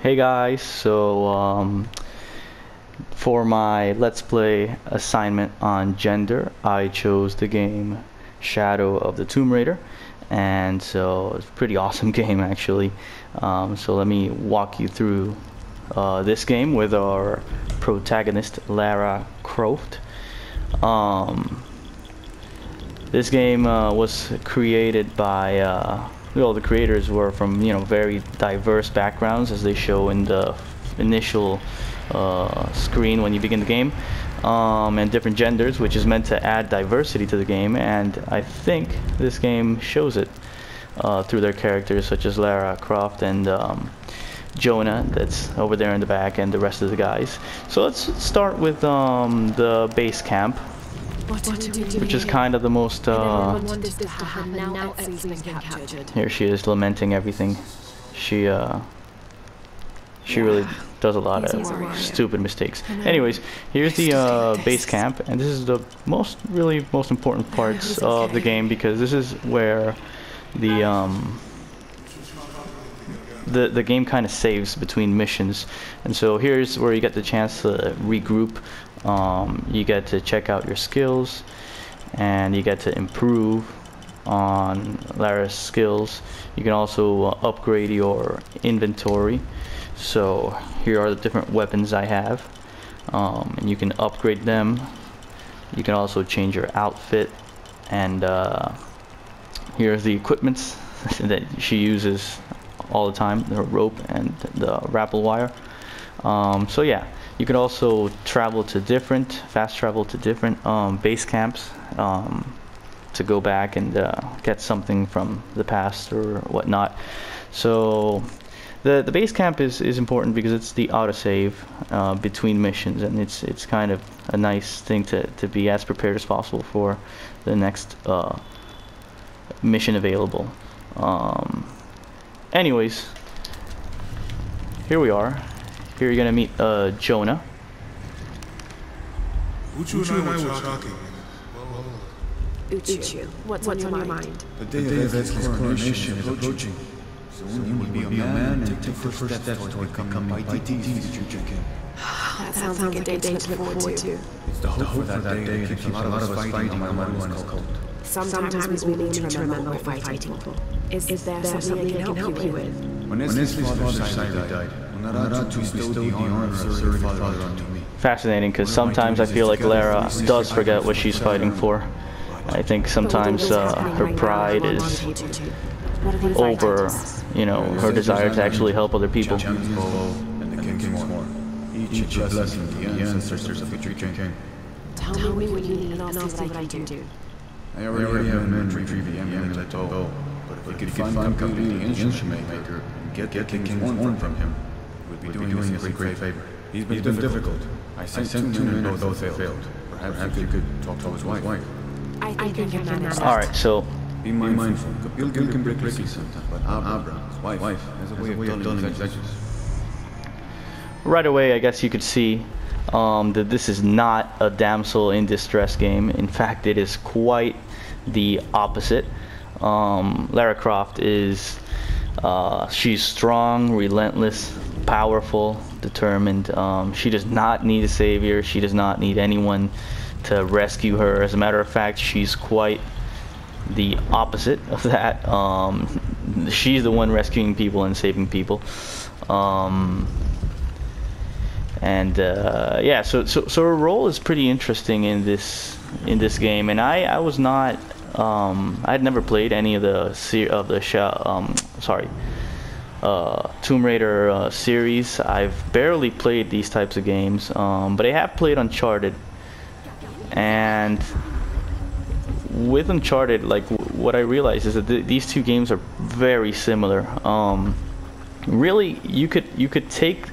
Hey guys, so um, for my Let's Play assignment on gender, I chose the game Shadow of the Tomb Raider, and so it's a pretty awesome game actually. Um, so let me walk you through uh, this game with our protagonist Lara Croft. Um, this game uh, was created by uh, well, the creators were from you know very diverse backgrounds, as they show in the initial uh, screen when you begin the game, um, and different genders, which is meant to add diversity to the game. And I think this game shows it uh, through their characters, such as Lara Croft and um, Jonah, that's over there in the back, and the rest of the guys. So let's start with um, the base camp, which is kind of the most uh, here she is lamenting everything. She uh she really does a lot of stupid mistakes. Anyways here's the uh, base camp and this is the most really most important parts of the game because this is where the um the, the game kind of saves between missions. And so here's where you get the chance to regroup um, you get to check out your skills and you get to improve on Lara's skills. You can also uh, upgrade your inventory. So here are the different weapons I have. Um, and you can upgrade them. You can also change your outfit and uh, here's the equipments that she uses all the time the rope and the rappel wire. Um, so yeah you can also travel to different fast travel to different um, base camps um, to go back and uh, get something from the past or whatnot. So the the base camp is, is important because it's the autosave uh, between missions and it's it's kind of a nice thing to, to be as prepared as possible for the next uh, mission available. Um, anyways here we are here you're gonna meet uh, Jonah Uchu and I were talking. Uchu, what's, what's on, your mind? The day of Ezra's coronation is approaching. Soon you will be a man and take the first steps toward becoming Paiti's future king. That sounds like a day to look forward to. It's the hope for that day that keeps a lot of us fighting on my one's cult. Sometimes we need to remember we're fighting. Is, is there something I can help you with? When Etzli's father Sairi died, Unuratu bestowed the honor of serving father onto me. fascinating because sometimes I feel like Lara does forget what she's fighting for I think sometimes uh, her pride is over you know her desire to actually help other people Champion's bow and the king's horn. Each a blessing to the ancestors of the future king. Tell me what you need and I'll see what I can do. I already have men retrieve the amulet bow, but if we could find company the instrument maker and get the king's horn from him, we'd be doing us a great favor. He's been difficult. I sent two men and both failed. Perhaps you could talk to his wife. I think I can manage that. alright so Be mindful. Kabil can be tricky sometimes, but Abra, his wife, has a way of dulling his edges. right away, I guess you could see um, that this is not a damsel in distress game. In fact, it is quite the opposite. Um, Lara Croft is uh, she's strong, relentless, powerful, determined. Um, she does not need a savior. She does not need anyone to rescue her. As a matter of fact, she's quite the opposite of that. Um, she's the one rescuing people and saving people. Um, and uh, yeah, so, so so her role is pretty interesting in this in this game, and I I was not um, I had never played any of the of the show um, sorry uh, Tomb Raider uh, series. I've barely played these types of games, um, but I have played Uncharted, and with Uncharted, like what I realized is that th- these two games are very similar. Um, really, you could you could take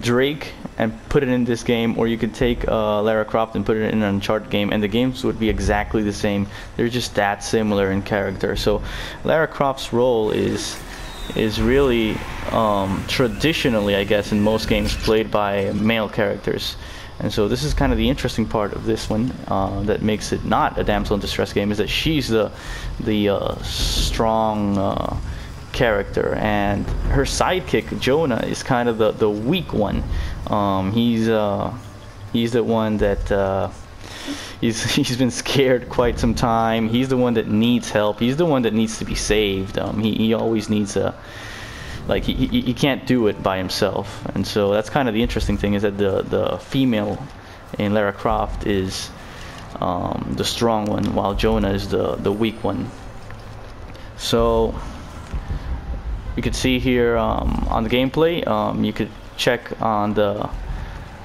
Drake and put it in this game, or you could take uh, Lara Croft and put it in an Uncharted game, and the games would be exactly the same. They're just that similar in character. So, Lara Croft's role is is really um, traditionally, I guess, in most games played by male characters. And so this is kind of the interesting part of this one uh, that makes it not a damsel in distress game is that she's the the uh, strong, uh, character, and her sidekick Jonah is kind of the the weak one. Um, he's uh, he's the one that. He's he's been scared quite some time. He's the one that needs help. He's the one that needs to be saved. Um, he he always needs a like he, he he can't do it by himself. And so that's kind of the interesting thing is that the the female in Lara Croft is um, the strong one, while Jonah is the the weak one. So you could see here um, on the gameplay, um, you could check on the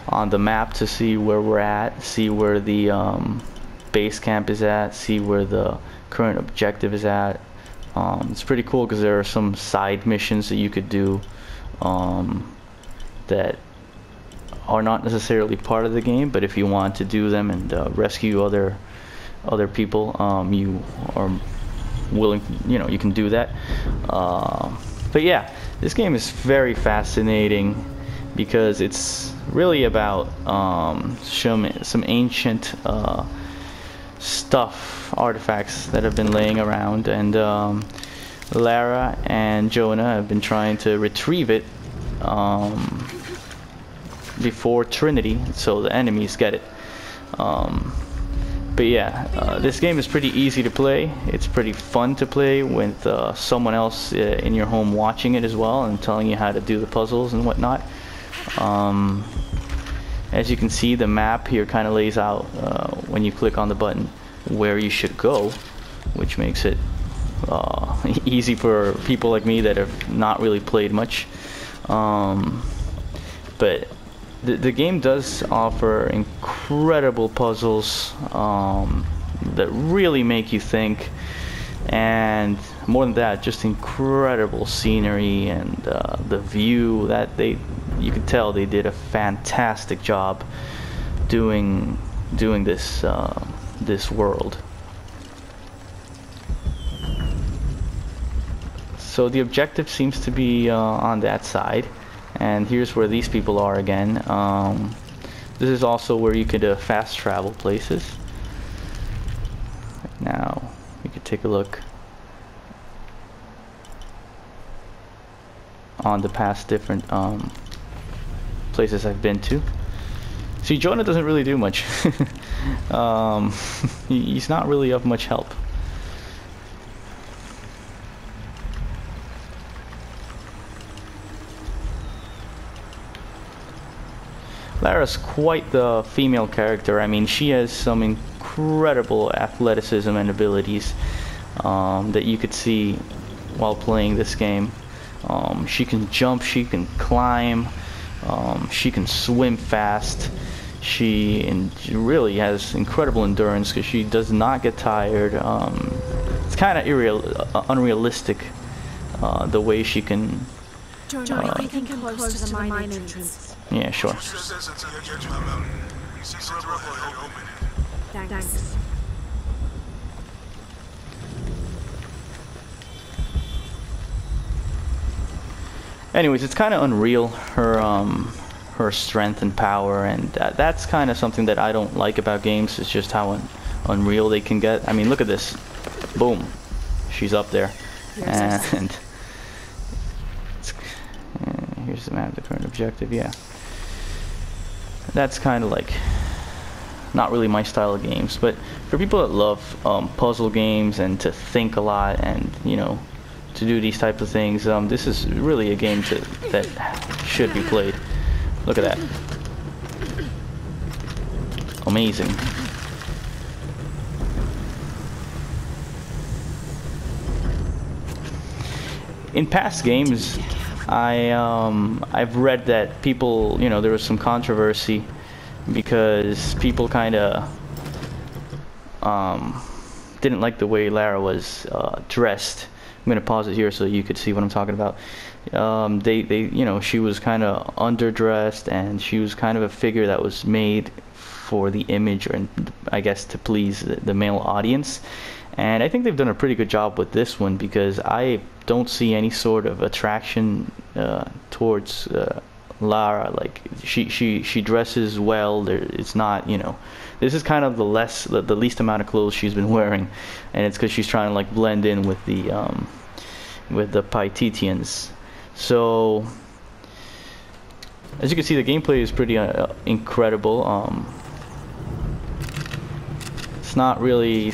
on the map to see where we're at, see where the um, base camp is at, see where the current objective is at. Um, it's pretty cool because there are some side missions that you could do um, that are not necessarily part of the game, but if you want to do them and uh, rescue other other people, um, you are willing, you know, you can do that. Uh, but yeah, this game is very fascinating because it's really about um, some some ancient uh, stuff, artifacts that have been laying around, and um, Lara and Jonah have been trying to retrieve it um, before Trinity, so the enemies get it. Um, but yeah, uh, this game is pretty easy to play. It's pretty fun to play with uh, someone else uh, in your home watching it as well and telling you how to do the puzzles and whatnot. Um, as you can see, the map here kind of lays out uh, when you click on the button where you should go, which makes it uh, easy for people like me that have not really played much. Um, but the, the game does offer incredible puzzles um, that really make you think and more than that just incredible scenery and uh, the view that they you can tell they did a fantastic job doing doing this uh, this world. So the objective seems to be uh, on that side and here's where these people are again. Um, this is also where you could uh, fast travel places. Now you could take a look on the past different um, places I've been to. See, Jonah doesn't really do much. um, he's not really of much help. Lara's quite the female character. I mean, she has some incredible athleticism and abilities um, that you could see while playing this game. Um, she can jump, she can climb, um, she can swim fast. She, really has incredible endurance because she does not get tired. Um, it's kind of uh, unrealistic uh, the way she can. Jonah, uh, I think I'm close, close to the mine, mine entrance. Yeah, sure. Thanks. Anyways, it's kind of unreal her um, her strength and power, and that, that's kind of something that I don't like about games. It's just how un unreal they can get. I mean, look at this, boom, she's up there, yes, and uh, here's the map, the current objective. Yeah, that's kind of like not really my style of games, but for people that love um, puzzle games and to think a lot and you know to do these type of things. Um, this is really a game to, that should be played. Look at that. Amazing. In past games, I um, I've read that people, you know, there was some controversy because people kind of um, didn't like the way Lara was uh, dressed I'm going to pause it here so you could see what I'm talking about. Um, they, they, you know, she was kind of underdressed and she was kind of a figure that was made for the image and I guess to please the, male audience. And I think they've done a pretty good job with this one because I don't see any sort of attraction uh, towards uh, Lara. Like she she she dresses well. There, it's not you know. This is kind of the less the, the least amount of clothes she's been wearing, and it's because she's trying to like blend in with the um, with the Pythians. So as you can see, the gameplay is pretty uh, incredible. Um, it's not really.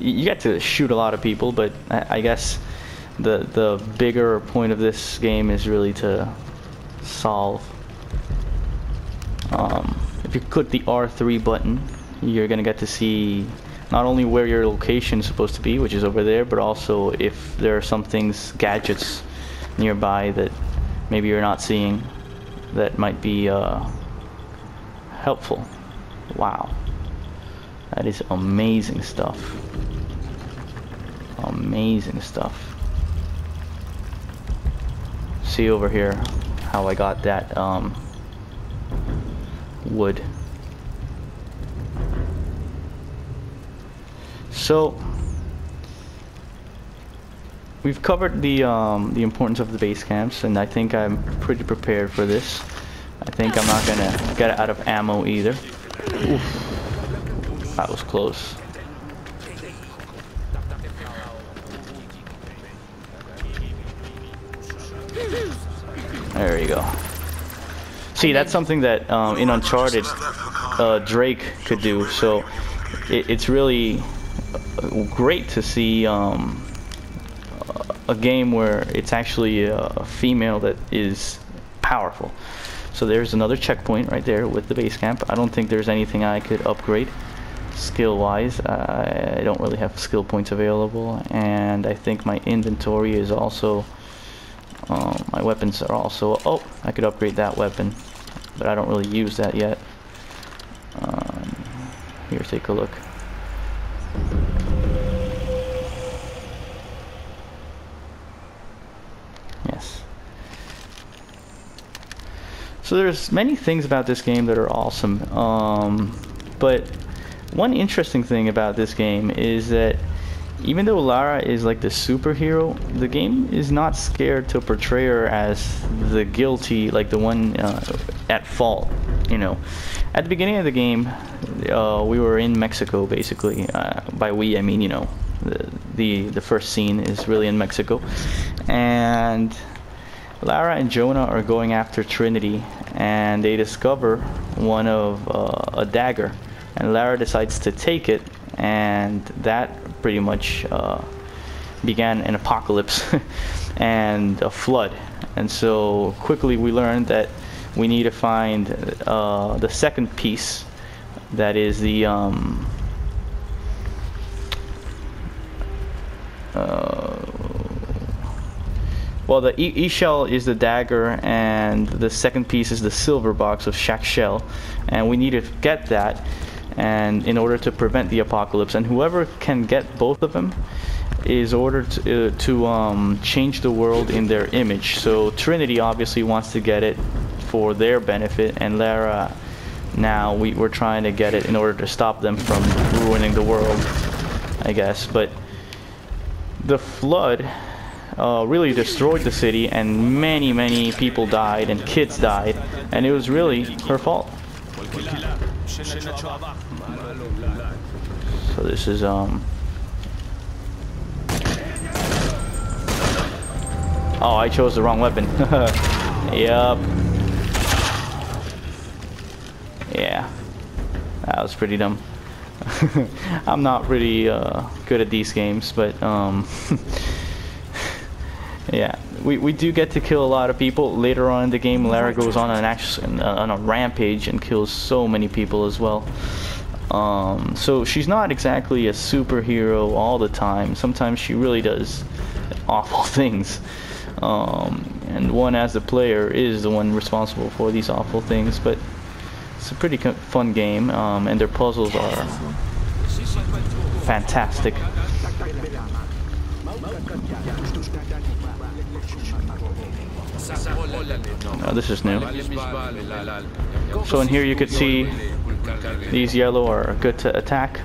You get to shoot a lot of people, but I, I guess the the bigger point of this game is really to solve. Um, if you click the R3 button, you're gonna get to see not only where your location is supposed to be, which is over there, but also if there are some things, gadgets nearby that maybe you're not seeing that might be uh, helpful. Wow. That is amazing stuff. Amazing stuff. See over here how I got that um, wood. So we've covered the um, the importance of the base camps, and I think I'm pretty prepared for this. I think I'm not gonna get out of ammo either. Oof. That was close. There you go. See, that's something that um, in Uncharted uh, Drake could do. So it, it's really great to see um, a game where it's actually a female that is powerful. So there's another checkpoint right there with the base camp. I don't think there's anything I could upgrade skill wise. I don't really have skill points available and I think my inventory is also um, my weapons are also oh I could upgrade that weapon but I don't really use that yet. Um, here take a look. Yes. So there's many things about this game that are awesome, um, but one interesting thing about this game is that even though Lara is like the superhero, the game is not scared to portray her as the guilty, like the one uh, at fault. You know, at the beginning of the game, uh, we were in Mexico basically. Uh, by we, I mean you know, the, the the first scene is really in Mexico, and Lara and Jonah are going after Trinity and they discover one of uh, a dagger and Lara decides to take it and that pretty much uh, began an apocalypse and a flood. And so quickly we learned that we need to find uh, the second piece that is the um, uh, well, the E, shell is the dagger, and the second piece is the silver box of Chak Chel, and we need to get that, and in order to prevent the apocalypse, and whoever can get both of them is ordered to, uh, to um, change the world in their image. So Trinity obviously wants to get it for their benefit, and Lara, now we, we're trying to get it in order to stop them from ruining the world, I guess. But the flood uh, really destroyed the city and many many people died and kids died and it was really her fault so this is um oh I chose the wrong weapon. Yep yeah. That was pretty dumb. I'm not really uh, good at these games but um Yeah, we, we do get to kill a lot of people. Later on in the game, Lara goes on an action, on a rampage and kills so many people as well. Um, so she's not exactly a superhero all the time. Sometimes she really does awful things. Um, and one as a player is the one responsible for these awful things. But it's a pretty fun game, um, and their puzzles are fantastic. Oh, this is new. So in here you could see these yellow are good to attack.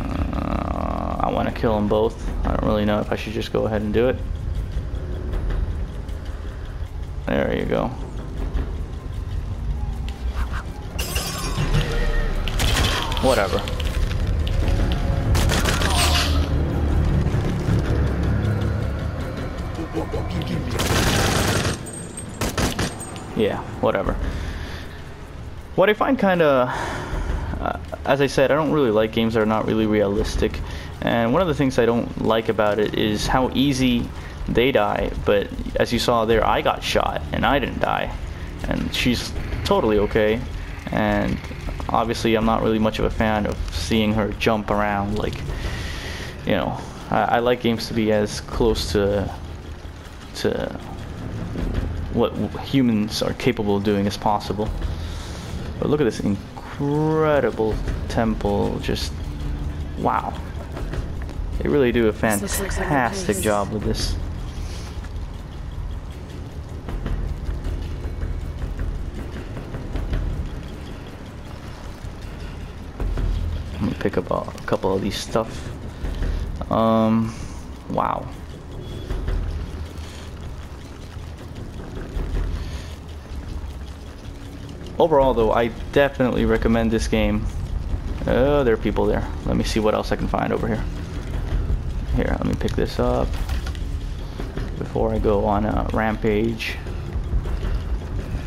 Uh, I want to kill them both. I don't really know if I should just go ahead and do it. There you go. Whatever. Yeah, whatever. What I find kind of, uh, as I said, I don't really like games that are not really realistic. And one of the things I don't like about it is how easy they die. But as you saw there, I got shot and I didn't die. And she's totally okay. And obviously I'm not really much of a fan of seeing her jump around like, you know, I, I like games to be as close to, to what humans are capable of doing as possible. But look at this incredible temple, just wow. They really do a fantastic job with this. Let me pick up a, a couple of these stuff. Um, wow. Overall, though, I definitely recommend this game. Oh, there are people there. Let me see what else I can find over here. Here, let me pick this up before I go on a rampage.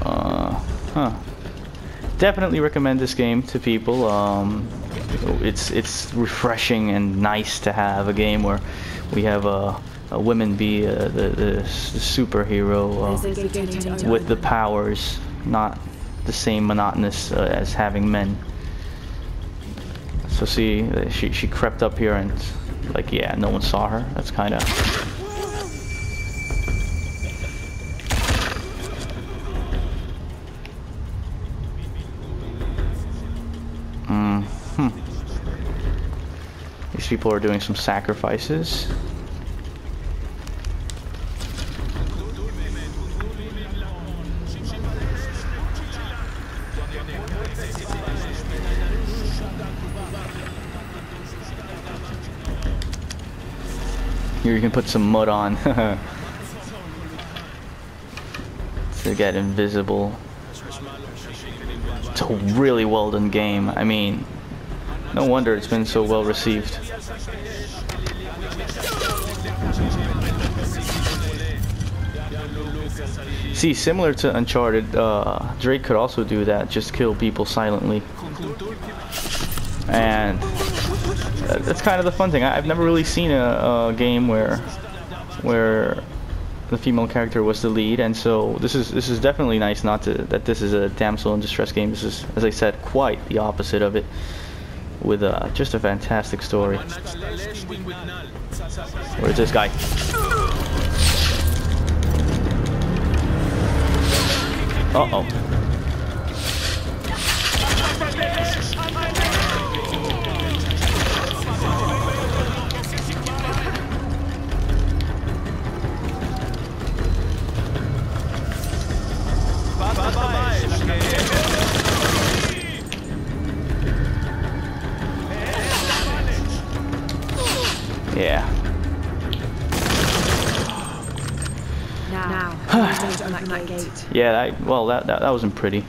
Uh, huh. Definitely recommend this game to people. Um, it's it's refreshing and nice to have a game where we have a, a women be uh, the, the, the superhero uh, with the powers, not the same monotonous uh, as having men. So see, she she crept up here and like yeah, no one saw her. That's kind of. Mm hmm. These people are doing some sacrifices. Here you can put some mud on to get invisible. It's a really well done game. I mean, no wonder it's been so well received. See, similar to Uncharted, uh, Drake could also do that, just kill people silently. And that's kind of the fun thing. I've never really seen a, a, game where where the female character was the lead, and so this is this is definitely nice. Not to that this is a damsel in distress game. This is, as I said, quite the opposite of it, with uh, just a fantastic story. Where's this guy? Uh oh. Yeah. Now, open that gate. Yeah, that, well, that, that, that wasn't pretty.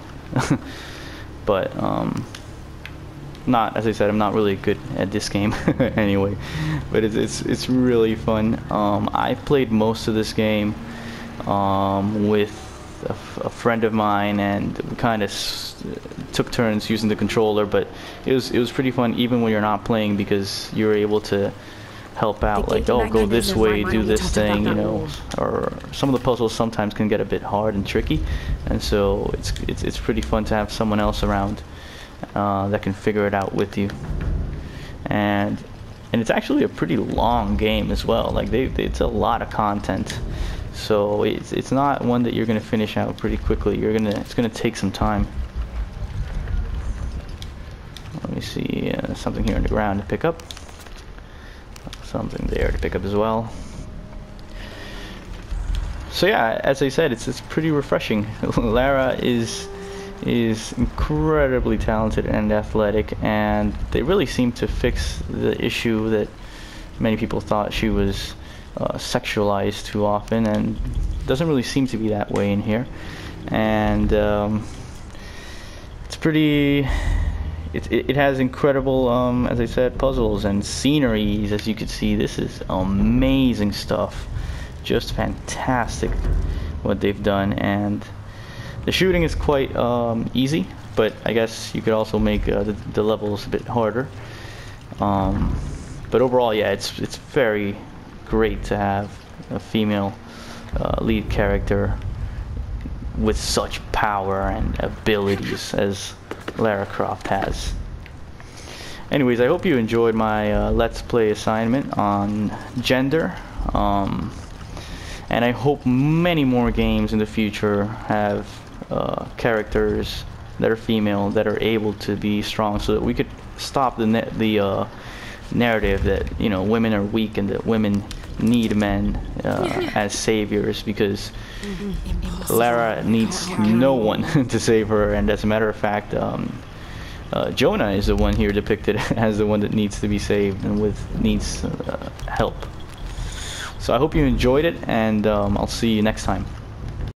but, um, not, as I said, I'm not really good at this game anyway. But it's, it's, it's really fun. Um, I played most of this game um, with a, friend of mine, and we kind of took turns using the controller. But it was it was pretty fun, even when you're not playing, because you're able to help out like oh go this way do this thing you know? or some of the puzzles sometimes can get a bit hard and tricky and so it's it's, it's pretty fun to have someone else around uh, that can figure it out with you. And and it's actually a pretty long game as well like they, they it's a lot of content. So it's it's not one that you're gonna finish out pretty quickly. You're gonna it's gonna take some time. Let me see uh, something here on the ground to pick up something there to pick up as well. So yeah, as I said, it's it's pretty refreshing. Lara is is incredibly talented and athletic, and they really seem to fix the issue that many people thought she was uh, sexualized too often, and doesn't really seem to be that way in here. And um, it's pretty it, it, has incredible, um, as I said, puzzles and sceneries. As you can see, this is amazing stuff. just fantastic what they've done and the shooting is quite um, easy but I guess you could also make uh, the, the, levels a bit harder um, but overall yeah it's it's very great to have a female uh, lead character with such power and abilities as Lara Croft has. Anyways, I hope you enjoyed my uh, Let's Play assignment on gender. Um, and I hope many more games in the future have uh, characters that are female that are able to be strong so that we could stop the, the uh, narrative that, you know, women are weak and that women need men uh, as saviors because Lara needs no one to save her, and as a matter of fact, um, uh, Jonah is the one here depicted as the one that needs to be saved and with needs uh, help. So I hope you enjoyed it, and um, I'll see you next time.